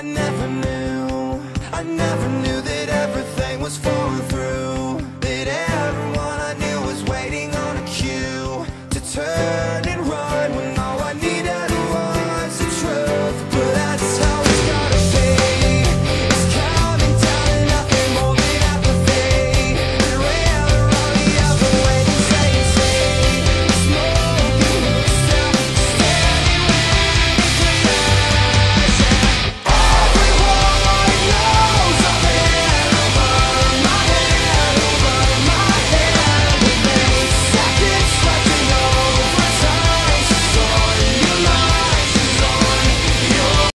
I never knew, I never knew